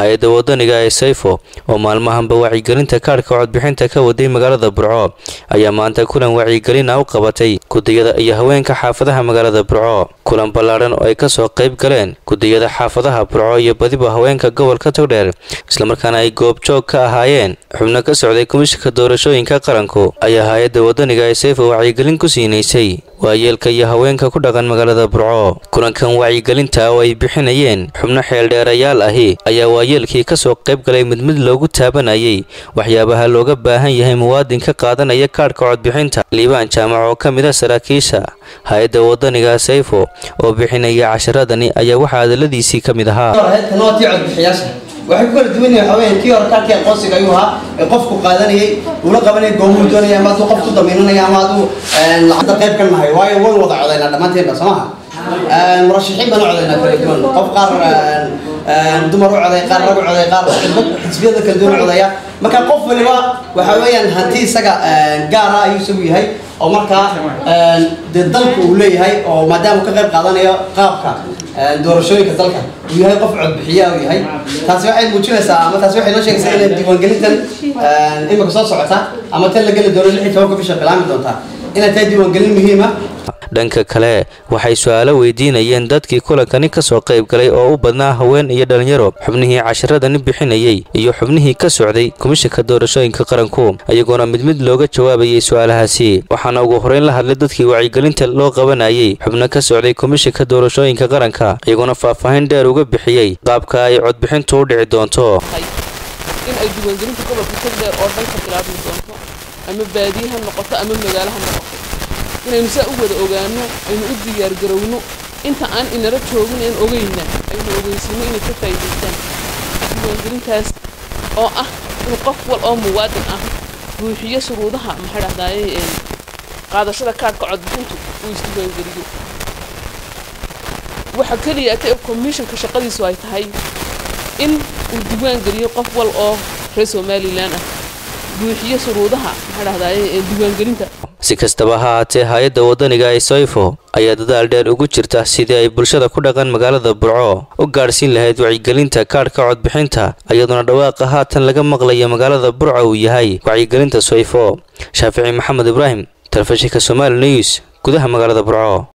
hay'adda wadaniga ee sayfo oo maalmahanba wacyigelinta kaadhka codbixinta ka waday magaalada burco ayaa maanta kulan wacyigelin ah u qabatay gudiyada iyo haweenka xaafadaha magaalada burco. Kulan ballaadhan oo ay ka soo qayb galeen gudiyada xaafadaha burco iyo badiba haweenka gobolka togdheer islamarkaana ay goobjoog ka ahaayeen. Xubno ka socday komishinka doorashooyinka qaranku ayaa hay'adda wadaniga ee sayfo wacyigelin ku siinaysay waayeelka iyo haweenka ku dhaqan magaalada burco. Kulankan wacyigelinta oo ay bixinayeen xubno xeeldheerayaal ahi ayaa waayeelkii ka soo qayb galay mid mid loogu taabanayay. Waxyaabaha looga baahan yahay muwaadin ka qaadanaya kaadhka codbixinta liibaan jaamac oo ka mid a saraakiisha hay'adda wadaniga sayfo oo bixinaya casharadani ayaa waxaa hadaladiisii ka mid ahaa waxay ku kala duwan yihiin haween kii hore kaarkii aqoonsiga ayuu ahaa ee qofku qaadanayay uula qabanayay goomuu doonaya ama hadduu qof ku damiinanaya ama hadduu lacagta qayb ka nahay. Waayo wan wada codaynaa dhammaanteedna soo maha baan u codaynaa kala duwan. Qof qaar dumar u coday qaar rag u coday qaar xisbiyada kala duwan u codaya. Marka qof waliba waxa weeyaan hanti isaga gaara ayuu isagu yahay oo markaa dee dalku uu leeyahay oo maadaama ka qayb qaadanayo qaabka doorashooyinka dalka. Uu yahay qof codbixiya uu yahay. Taasi waxay muujinaysaa ama taasi waxay noo sheegaysaa inay diiwaangelintan imika soo socota ama tan la geli doono lix iyo tobanka bisha bilaami doontaa inay tahay diiwaangelin muhiima. Dhanka kale waxay su'aalo weydiinayeen dadkii kulankani ka soo qayb galay oo u badnaa haween iyo dhalinyaro xubnihii casharadani bixinayay iyo xubnihii ka socday komishinka doorashooyinka qaranku iyagoona mid mid looga jawaabayay su'aalahaasi. Waxaana ugu horeyn la hadlay dadkii wacyigelinta loo qabanayay xubno ka socday komishinka doorashooyinka qaranka iyagoona faahfaahin dheer uga bixiyey qaabka ay codbixintu u dhici doonto ama baadiye noqoto ama magaalo ha noqoto. Inaynu saa u wada ogaano aynu u diyaargarowno inta aan inala joogin aan ogeyna aynu ogeysino inay ka faa'iidaystaan. Diiwaangelintaas oo ah in qof wal oo muwaadin ah buuxiyo shuruudaha maxaa dhahdaye qaadashada kaadhka codbixintu uu isdiiwaangeliyo waxa keliya ta commissionka shaqadiisu ay tahay in uu diiwaangeliyo qof wal oo reer somalilan ah buuxiyo shuruudaha maxaa dhahdaye diiwaangelinta. Si kastaba ha haatee hay'adda wadaniga ee sayfo ayaa dadaal dheer ugu jirta sidii ay bulshada ku dhaqan magaalada burco. U gaadhsiin lahayd wacyigelinta kaadhka codbixinta iyadoona dhawaaqa haatan laga maqlaya magaalada burco uu yahay wacyigelinta sayfo shaafici maxamed ibraahim telefishinka somaali news gudaha magaalada burco